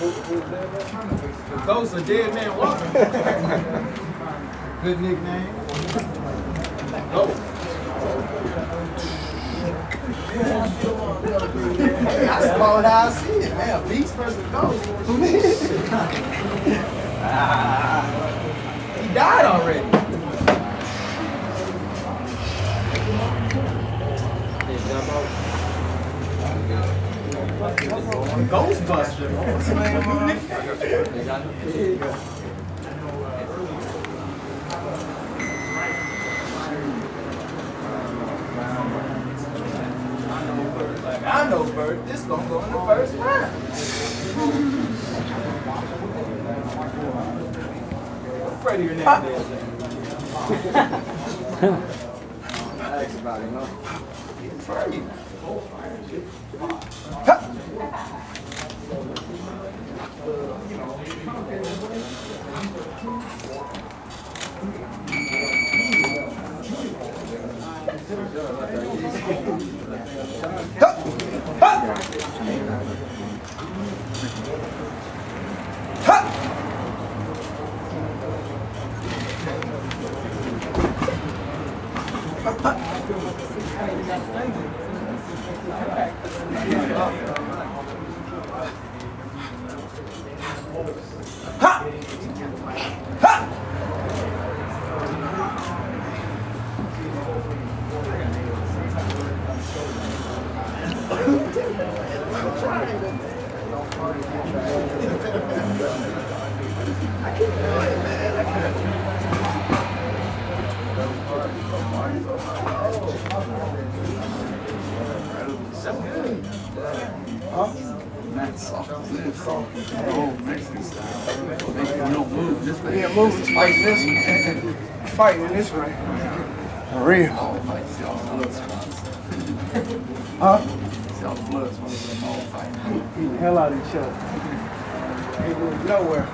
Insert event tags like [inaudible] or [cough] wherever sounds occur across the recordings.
Ghost are dead man walking. Good nickname. Ghost. That's about how I see it, man. Beast versus Ghost. Ah. He died already. Ghostbuster. I know Bert, this gonna go in the first round. What Freddie Hernandez? That's about it, Ha! Ha! Huh? Freddie. Yeah, moving fighting this one. Fighting in this way. For real. Huh? Beating the hell out of each other. Ain't moving nowhere.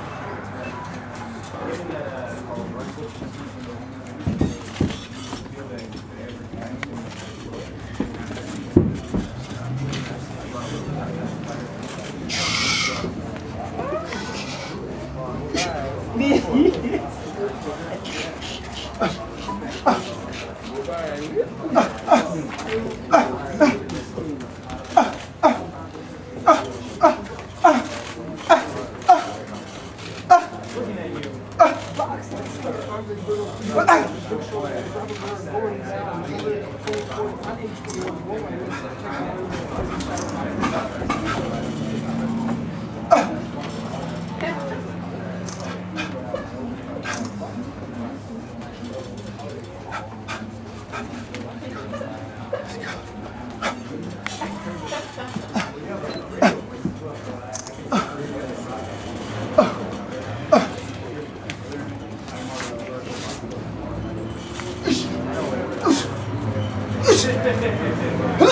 よ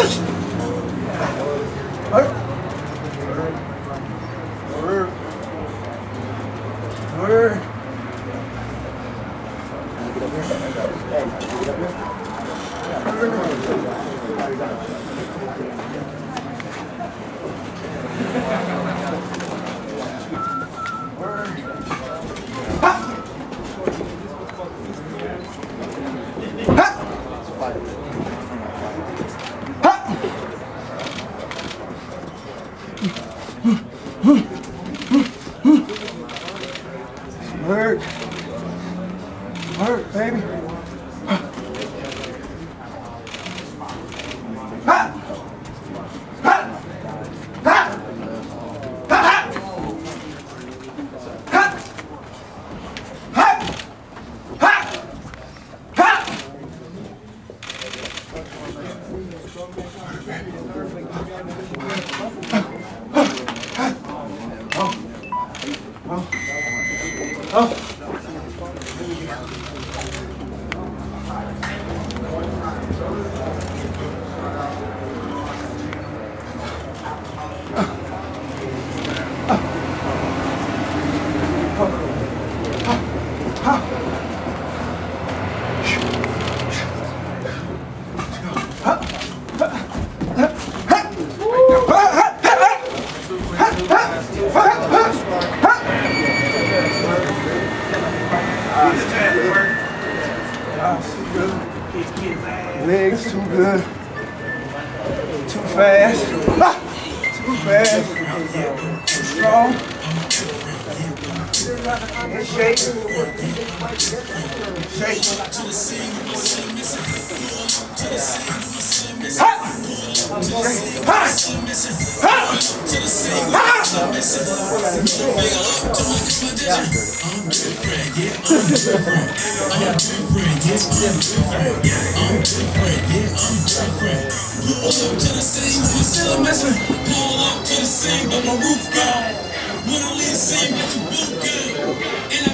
し Word. Word, baby. Still missing. Pull up to the but my roof gone. When I leave the the boot. And I the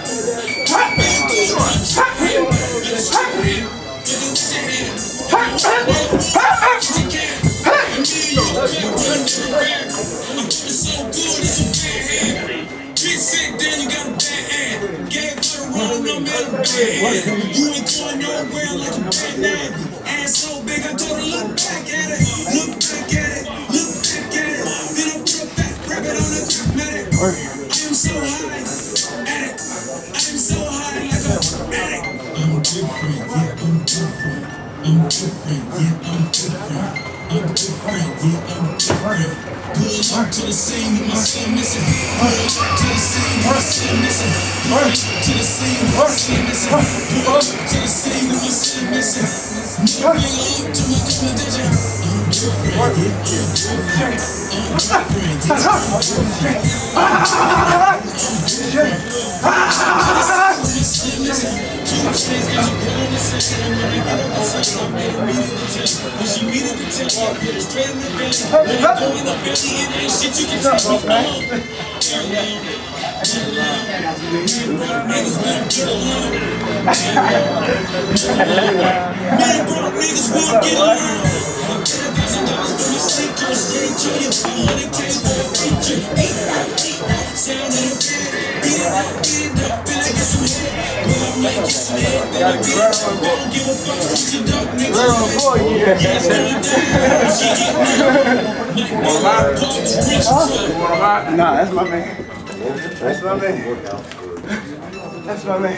no matter bad hand. You ain't going nowhere like a bad. Ass so big, I told her look back at it. Look back at it. Look back at it. Then I put a fat rabbit on the cosmetic. I am so high at it. I am so high like a addict. I'm different, yeah, I'm different. I'm different, yeah, I'm different. I'm different, yeah, I'm different. Pull up to the scene with my son missing. Pull up to the scene with my son missing. Pull up to the scene with my son missing. Pull up to the scene with my son missing. Finger up to my competition. I'm Niggas won't get along. My it it it. I'm down. She get me. Like, well, I call the Prince Nah, that's my man. That's my man. That's my man.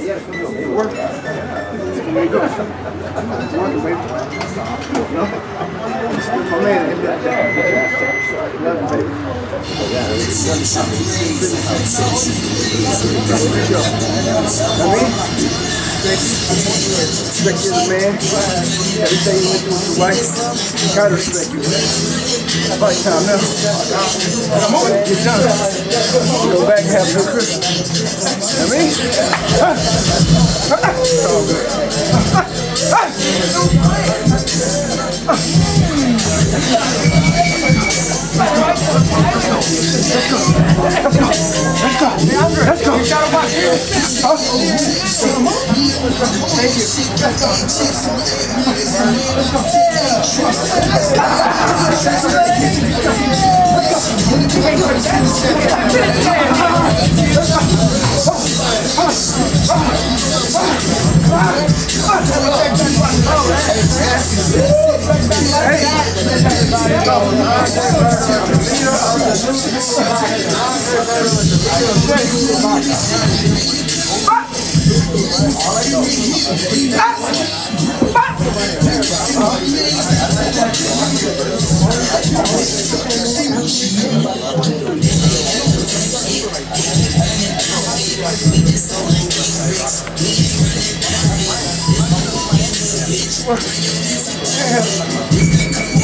yeah, I'm different. I'm different, yeah, I'm different. I'm different, yeah, I'm different. Pull up to the scene with my son missing. Work. There you go. Working. No? Man, you. Respect you as a man. Everything you went through with your wife. Gotta respect you. Fight time now. Come on, get done. Go back and have a good Christmas. I mean, ah, [laughs] ah, it's all good. Ah. Let's [laughs] go. Let's go. Let's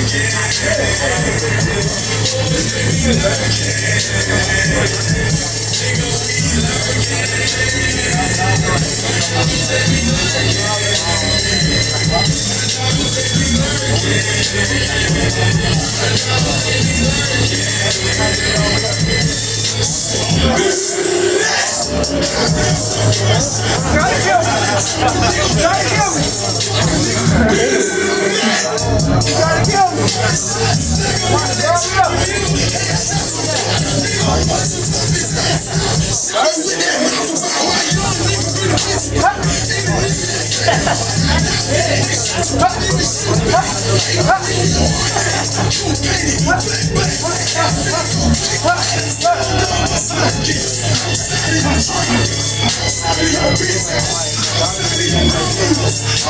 Yeah. Huh?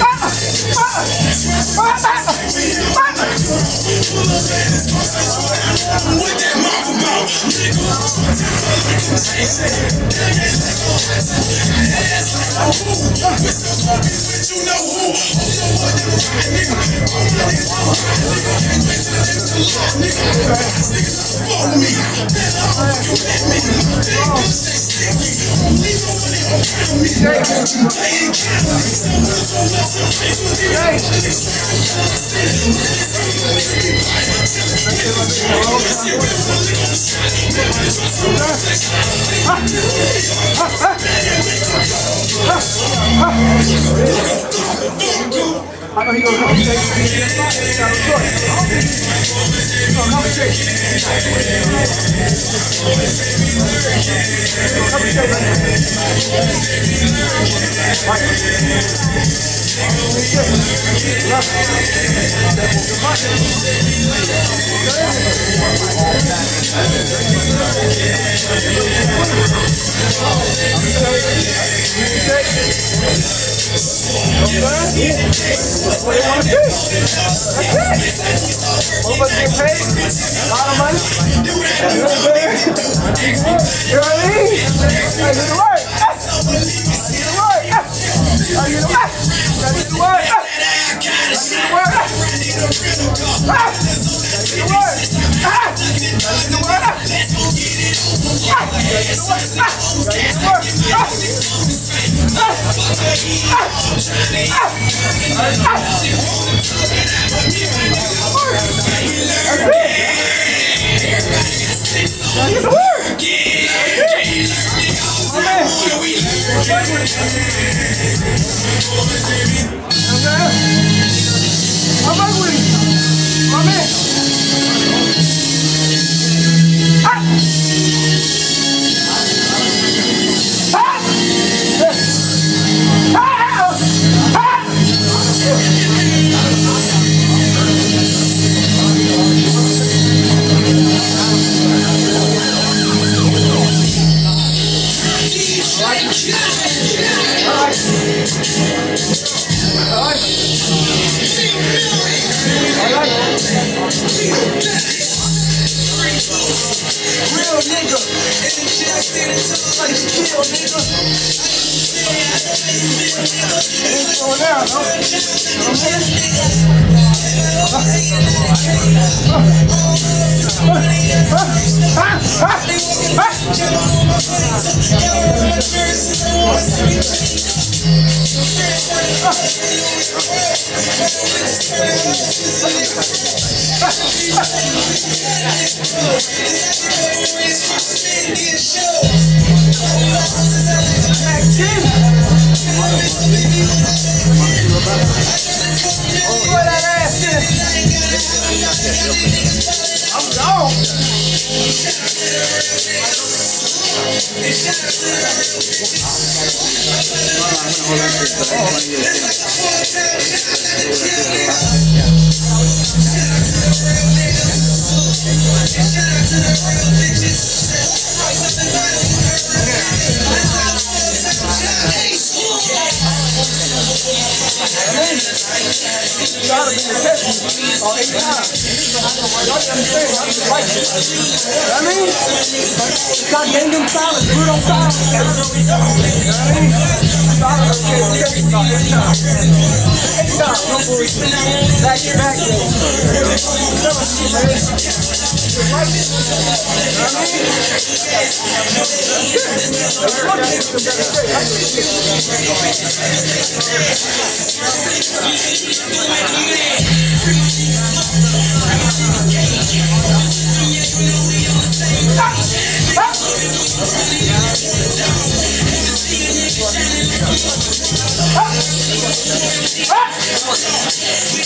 ah, ah, kill me. Try to kill me. Hurry up. I know he gonna come take He got no choice. He gonna come take Come take right now. What you want to do? That's it. A lot of money. You what I mean? I do work. I do the work. I do the work. Work. Get Real nigga. Like chill, nigga. Ain't going down, no? You know what I'm saying? Where that ass is? I'm gone. Gotta be the test on eight times. Y'all understand? I'm just like it. I mean, it's not Gangnam style, it's Bruno style. You know what I mean? Solid, okay, okay, no, eight times. Eight times, no bullshit. Back to back, you, man. Right. You you made weight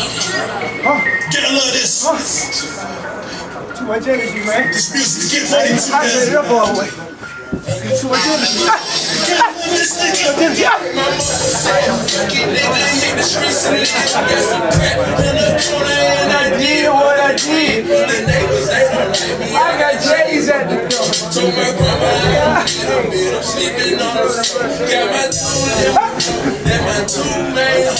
Get a load of this. Too much energy, man. This music get money too, I made it up all the way. Too much energy. This nigga. I did what I did. I got J's at the door. Told my grandma I need a bed. I'm sleeping on the. Got my and my tune man.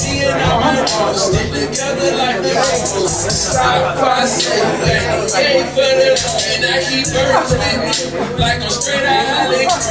Me and all my homies stick together like the Ramos. Stop it like the pay for the and I keep birds with me like I'm straight out Hollywood.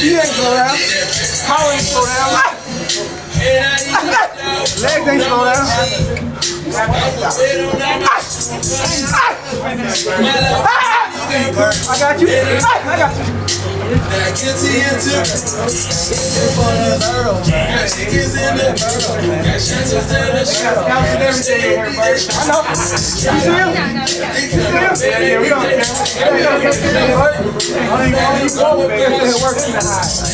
He ain't slow down. Power ain't slow down. Legs ain't slow down. I got you. I got you. Now get to your tip. Got chickens in the Got. I. You? You? Yeah, we camera. Bert. I keep going, in the high.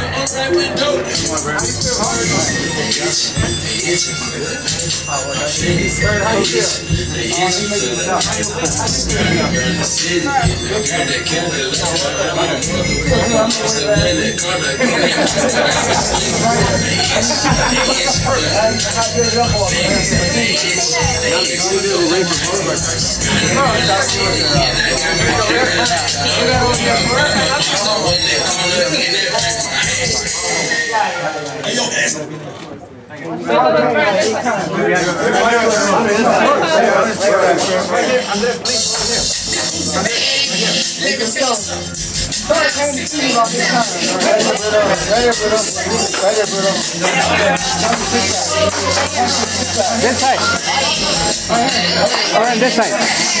that window. You I'm a a. Hey, yo, Let's This side. All right, this side.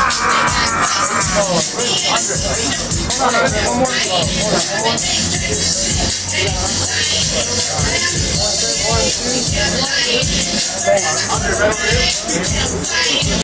One more. One, two, one, two.